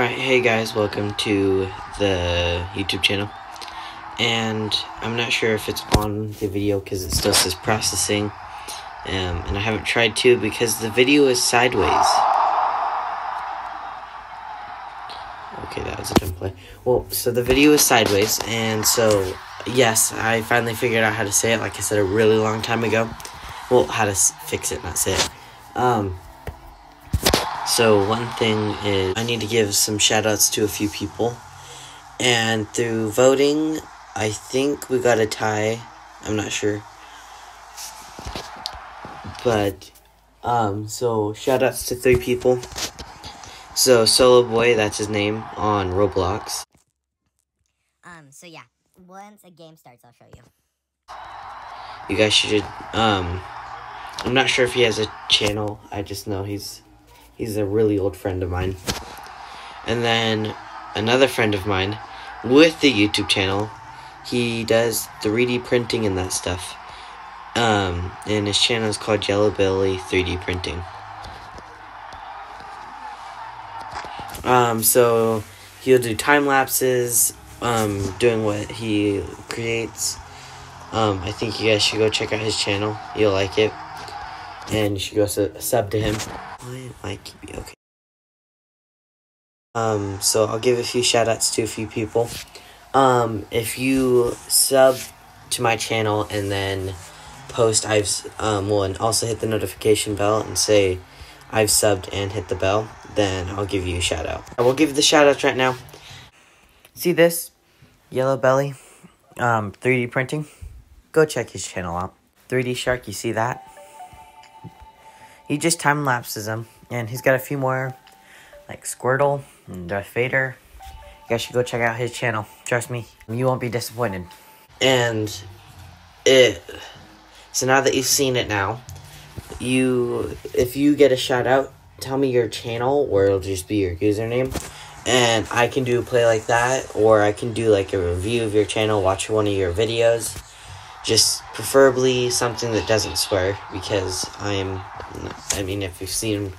Alright, hey guys, welcome to the YouTube channel. And I'm not sure if it's on the video because it still says processing. Um, and I haven't tried to because the video is sideways. Okay, that was a dumb play. Well, so the video is sideways, and so, yes, I finally figured out how to say it, like I said a really long time ago. Well, how to fix it, not say it. Um, so one thing is I need to give some shout outs to a few people. And through voting, I think we got a tie. I'm not sure. But um so shout outs to three people. So Solo Boy, that's his name on Roblox. Um, so yeah, once a game starts, I'll show you. You guys should um I'm not sure if he has a channel. I just know he's he's a really old friend of mine. And then another friend of mine with the YouTube channel, he does 3D printing and that stuff. Um, and his channel is called Yellow Belly 3D Printing. Um, so he'll do time lapses, um, doing what he creates. Um, I think you guys should go check out his channel. You'll like it. And you should go sub to him. Might be okay. Um, so I'll give a few shout outs to a few people. Um, if you sub to my channel and then post I've um well and also hit the notification bell and say I've subbed and hit the bell, then I'll give you a shout out. I will give the shout outs right now. See this? Yellow belly. Um 3D printing. Go check his channel out. 3D Shark, you see that? He just time lapses them. And he's got a few more like Squirtle and Darth Vader. You guys should go check out his channel. Trust me, you won't be disappointed. And it so now that you've seen it now, you if you get a shout out, tell me your channel or it'll just be your username. And I can do a play like that, or I can do like a review of your channel, watch one of your videos. Just preferably something that doesn't swear because I'm I mean if you've seen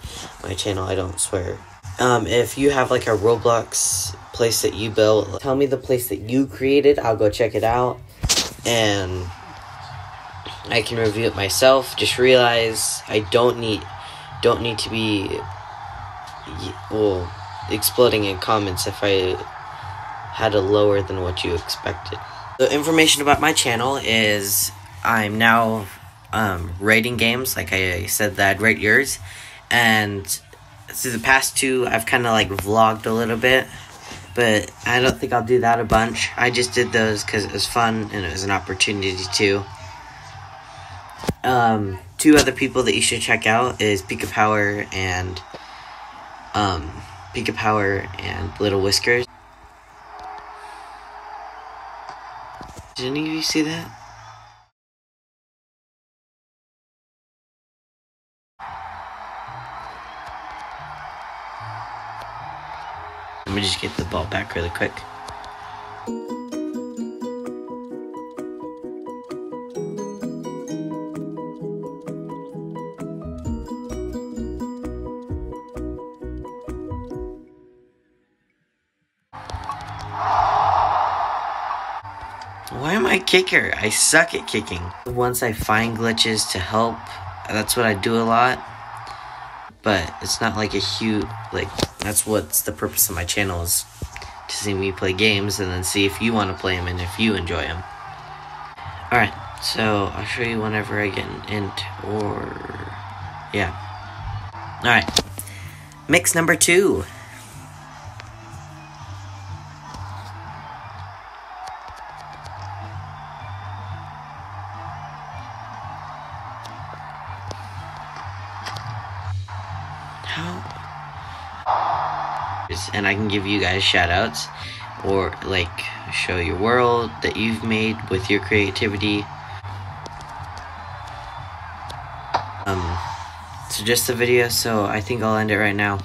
my channel I don't swear. Um if you have like a Roblox place that you built, tell me the place that you created, I'll go check it out and I can review it myself. Just realize I don't need don't need to be well exploding in comments if I had a lower than what you expected. The information about my channel is I'm now um, rating games, like I said that I'd rate yours, and through the past two, I've kind of like vlogged a little bit, but I don't think I'll do that a bunch. I just did those because it was fun and it was an opportunity to. Um, two other people that you should check out is Pika Power and um, Pika Power and Little Whiskers. Did any of you see that? Let me just get the ball back really quick. Why am I a kicker? I suck at kicking. Once I find glitches to help, that's what I do a lot. But it's not like a huge like that's what's the purpose of my channel is to see me play games and then see if you want to play them and if you enjoy them. All right, so I'll show you whenever I get an int or yeah. All right, mix number two. How? And I can give you guys shout outs or like show your world that you've made with your creativity. Um, so just the video, so I think I'll end it right now.